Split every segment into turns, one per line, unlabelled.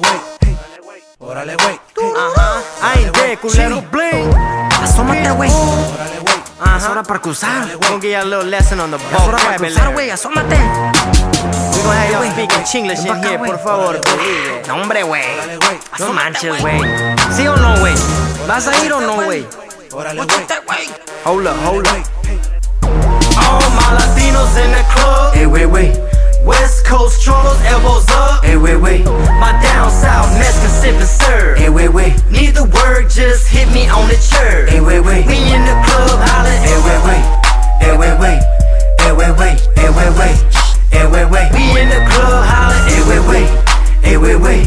güey, hey. Órale, güey.
Ajá, ain't dead, culero. Bling.
Asómate, güey.
Órale, güey.
Es
Ajá.
hora para cruzar.
Gonna you a little lesson on the
Es hora para cruzar, güey. Asómate.
We gonna have y'all speaking Chinglish in here, por favor.
No, hombre, güey.
No manches, güey. ¿Sí o no, güey? ¿Vas a ir o no, güey?
Órale, güey.
Hold up, hold up. All my Latinos in the club.
Hey, wait, wait,
West Coast cholos, elbows up.
Hey, wait, wait,
My down south Mexican sip and serve.
hey, wait, wait,
Need the word, just hit me on the church.
hey, wait, wait,
We in the club, holla.
hey, wait, wait, hey, wait, wait, hey, wait, wait, hey, wait, wait, hey, wait, wait,
We in the club, holla.
hey, wait, wait, hey, wait, wait,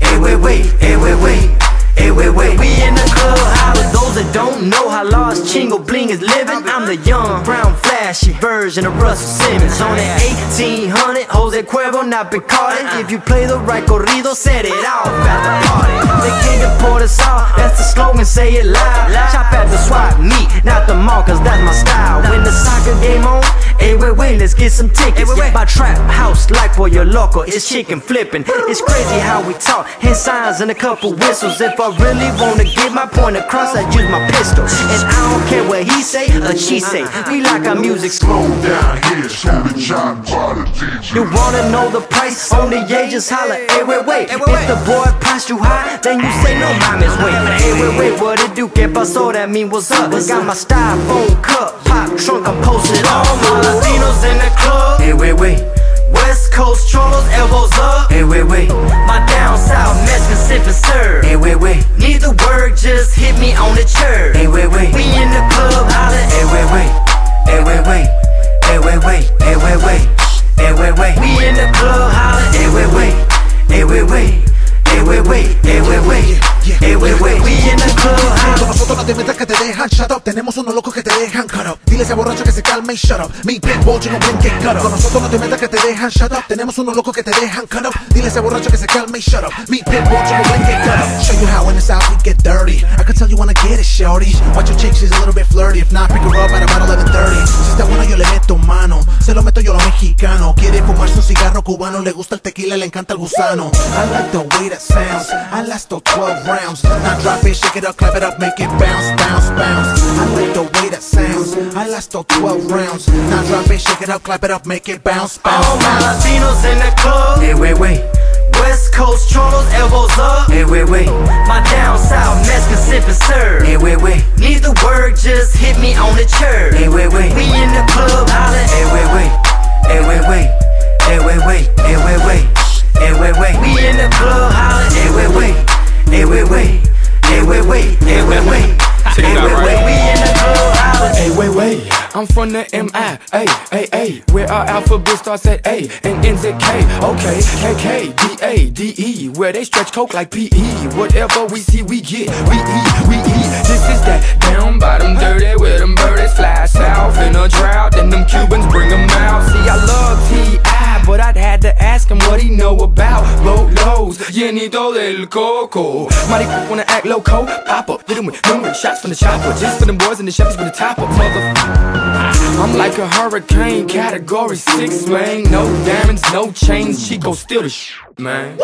hey, wait, wait, hey, wait, wait, hey, wait, wait.
We in the club, holla. Those that don't know how Lars Chingo Bling is living, I'm the young, brown, flashy version of Russell Simmons. On that 1800, Jose Cuervo, not Bacardi. If you play the right corrido, set it off at the party. The king of Port Salt, that's the slogan, say it loud. Chop at the swap meet, not the mall, cause that's my style. When the soccer game on, hey, wait, wait, let's get some tickets. My trap house, like for your local, it's chicken flipping. It's crazy how we talk, hand signs and a couple whistles. If I really wanna get my point across, I use my pistol. And I don't care what he say or she say. We like our music slow.
down here, show the John Potter teacher.
You wanna know the price on the yeah, just holla. Hey, wait, wait. If the boy priced you high, then you say no, mames, wait. Hey, wait, wait, what it do? Que pasó? That mean what's up? Got my styrofoam cup, pop trunk, I'm posted all my Latinos in the club.
Hey, wait, wait,
West Coast cholos, elbows up.
hey, wait, wait,
My down south Mexican sip and serve.
hey, wait, wait,
Need the word, just hit me on the church.
hey, wait, wait,
We in the club, holla.
hey, wait, wait, hey, wait, wait, wait, hey, wait, wait, hey, wait, wait.
We in the club,
Con nosotros no te metas que te dejan. Shut up. Tenemos unos locos que te dejan. Cut up. Dile a ese borracho que se calme y shut up. Mi pitbull no bling que cut up. Con nosotros no te metas que te dejan. Shut up. Tenemos unos locos que te dejan. Cut up. Dile a ese borracho que se calme y shut up. Mi pitbull no bling que cut up. Show you how in the south we get dirty. I can tell you wanna get it shorty. Watch your chick she's a little bit flirty. If not pick her up at about 11.30 Se lo meto yo a lo mexicano Quiere fumarse un cigarro cubano. Le gusta el tequila, le encanta el gusano. I like the way that sounds. I last those 12 rounds. Now drop it, shake it up, clap it up, make it bounce, bounce, bounce. I like the way that sounds. I last those 12 rounds. Now drop it, shake it up, clap it up, make it bounce, bounce,
All my Latinos in the club.
Hey, wait, wait,
West Coast cholos, elbows up.
hey, wait, wait,
My down south Mexican sip and serve.
hey, wait, wait,
Need the word, just hit me on the church.
hey, wait, wait,
We
I'm from the MI, A, A, A, where our alphabet starts at A and ends at K. Okay, K, K, D, A, D, E, where they stretch coke like PE. Whatever we see, we get, we eat, we eat. This is that down ask him what he know about low Rolos, llenito del coco. Mighty wanna act loco, pop up, hit him with numerous shots from the chopper. Just for them boys and the Chevys with the top up, mother. I'm like a hurricane, category six, man. No diamonds, no chains, Chico steal the sh, man.